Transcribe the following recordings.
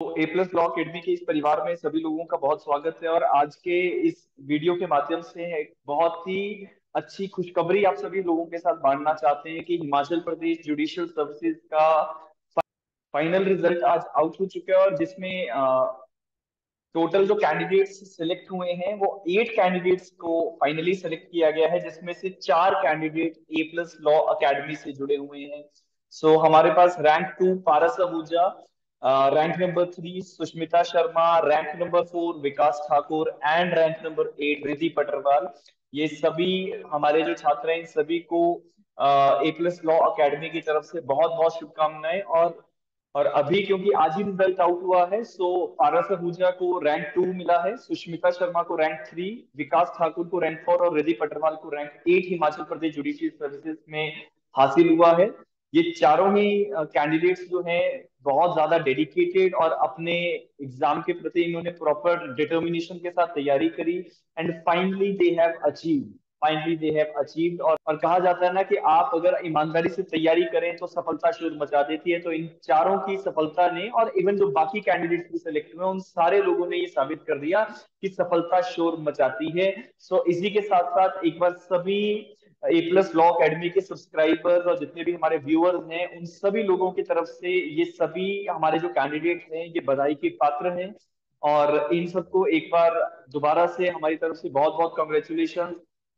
ए plus law academy के इस परिवार में सभी लोगों का बहुत स्वागत है और आज के इस वीडियो के माध्यम से एक बहुत ही अच्छी खुशखबरी आप सभी लोगों के साथ बांटना चाहते हैं कि हिमाचल प्रदेश जुडिशियल सर्विसेज़ का फाइनल रिज़ल्ट आज आउट हो चुका है और जिसमें टोटल जो कैंडिडेट्स सिलेक्ट हुए हैं वो एट कैंडिडेट्स को फाइनली सिलेक्ट किया गया है जिसमें से चार candidate A plus law academy से जुड़े हुए हैं। सो so, हमारे पास rank two Paras Ahuja rank number three Sushmita Sharma rank number four Vikas Thakur and rank number eight Riddhi Patarwal ये सभी हमारे जो छात्र हैं सभी को ए प्लस लॉ अकेडमी की तरफ़ से बहुत बहुत शुभकामनाएँ। और और अभी क्योंकि आज ही रिज़ल्ट आउट हुआ है सो पारस आहूजा को रैंक टू मिला है सुष्मिता शर्मा को रैंक थ्री विकास ठाकुर को रैंक फोर और रिधि पटरवाल को rank eight Himachal Pradesh judicial services में हासिल हुआ है। ये चारों ही कैंडिडेट्स जो हैं बहुत ज़्यादा डेडिकेटेड और अपने एग्ज़ाम के प्रति इन्होंने प्रॉपर डिटर्मिनेशन के साथ तैयारी करी and finally they have achieve finally they have achieved और, कहा जाता है ना कि आप अगर ईमानदारी से तैयारी करें तो सफलता शोर मचा देती है तो इन चारों की सफलता ने और इवन जो बाकी कैंडिडेट्स भी सिलेक्ट हुए उन सारे लोगों ने ये साबित कर दिया कि सफलता शोर मचाती है। सो so, इसी के साथ साथ एक बार सभी ए प्लस लॉ अकेडमी के सब्सक्राइबर्स और जितने भी हमारे व्यूअर्स हैं, उन सभी लोगों की तरफ़ से ये सभी हमारे जो कैंडिडेट हैं, ये बधाई के पात्र हैं। और इन सबको एक बार दोबारा से हमारी तरफ़ से बहुत बहुत कॉन्ग्रेचुलेशन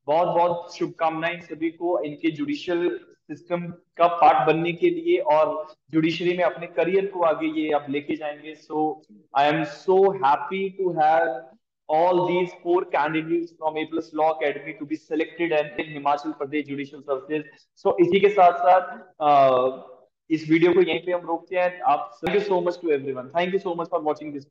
बहुत बहुत शुभकामनाएँ सभी को इनके जुडिशियल सिस्टम का पार्ट बनने के लिए और जुडिशरी में अपने करियर को आगे ये आप लेके जाएँगे। So I am so happy to have all these four candidates from A Plus Law Academy to be selected and in Himachal Pradesh Judicial Services. So इसी के साथ साथ इस वीडियो को यहीं पे हम रोकते हैं आप thank you so much to everyone thank you so much for watching this video